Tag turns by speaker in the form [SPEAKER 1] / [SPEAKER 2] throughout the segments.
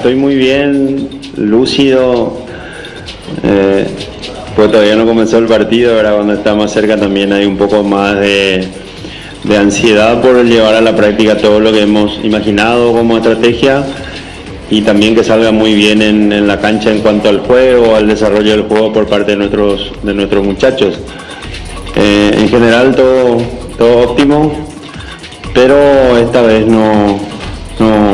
[SPEAKER 1] Estoy muy bien, lúcido, eh, pues todavía no comenzó el partido, ahora cuando está más cerca también hay un poco más de, de ansiedad por llevar a la práctica todo lo que hemos imaginado como estrategia y también que salga muy bien en, la cancha en cuanto al juego, al desarrollo del juego por parte de nuestros, de nuestros muchachos. Eh, en general todo, todo óptimo, pero esta vez no, no,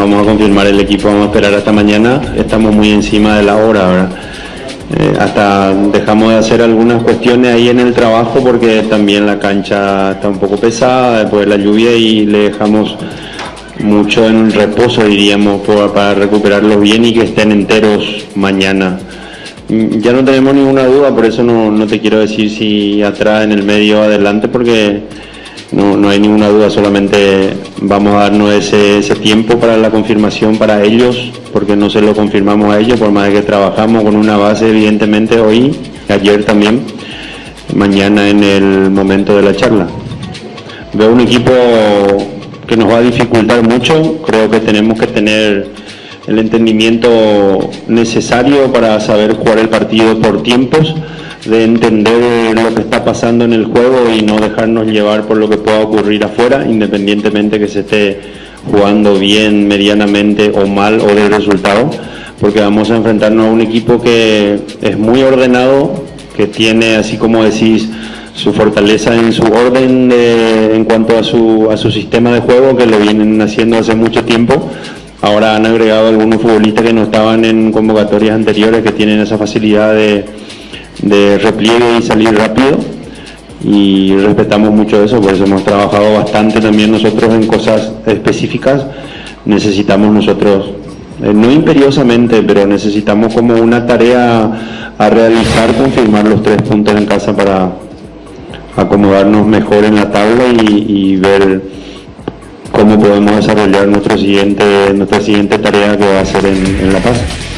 [SPEAKER 1] vamos a confirmar el equipo, vamos a esperar hasta mañana, estamos muy encima de la hora, ¿verdad? Eh, hasta dejamos de hacer algunas cuestiones ahí en el trabajo porque también la cancha está un poco pesada después de la lluvia y le dejamos mucho en reposo, diríamos, para recuperarlos bien y que estén enteros mañana. Mm, ya no tenemos ninguna duda, por eso no, no te quiero decir si atrás, en el medio, adelante, porque no, no hay ninguna duda, solamente vamos a darnos ese, ese tiempo para la confirmación para ellos, porque no se lo confirmamos a ellos, por más que trabajamos con una base, evidentemente, hoy, ayer también, mañana en el momento de la charla. Veo un equipo que nos va a dificultar mucho. Creo que tenemos que tener el entendimiento necesario para saber jugar el partido por tiempos, de entender lo que está pasando en el juego y no dejarnos llevar por lo que pueda ocurrir afuera, independientemente que se esté jugando bien, medianamente o mal o del resultado, porque vamos a enfrentarnos a un equipo que es muy ordenado, que tiene, así como decís, su fortaleza en su orden en cuanto a su, a su sistema de juego que lo vienen haciendo hace mucho tiempo. Ahora han agregado algunos futbolistas que no estaban en convocatorias anteriores que tienen esa facilidad de, de repliegue y salir rápido y respetamos mucho eso, por eso hemos trabajado bastante también nosotros en cosas específicas. Necesitamos nosotros, eh, no imperiosamente, pero necesitamos como una tarea a realizar, confirmar los tres puntos en casa para, acomodarnos mejor en la tabla y, ver cómo podemos desarrollar nuestro siguiente, nuestra siguiente tarea que va a ser en La Paz.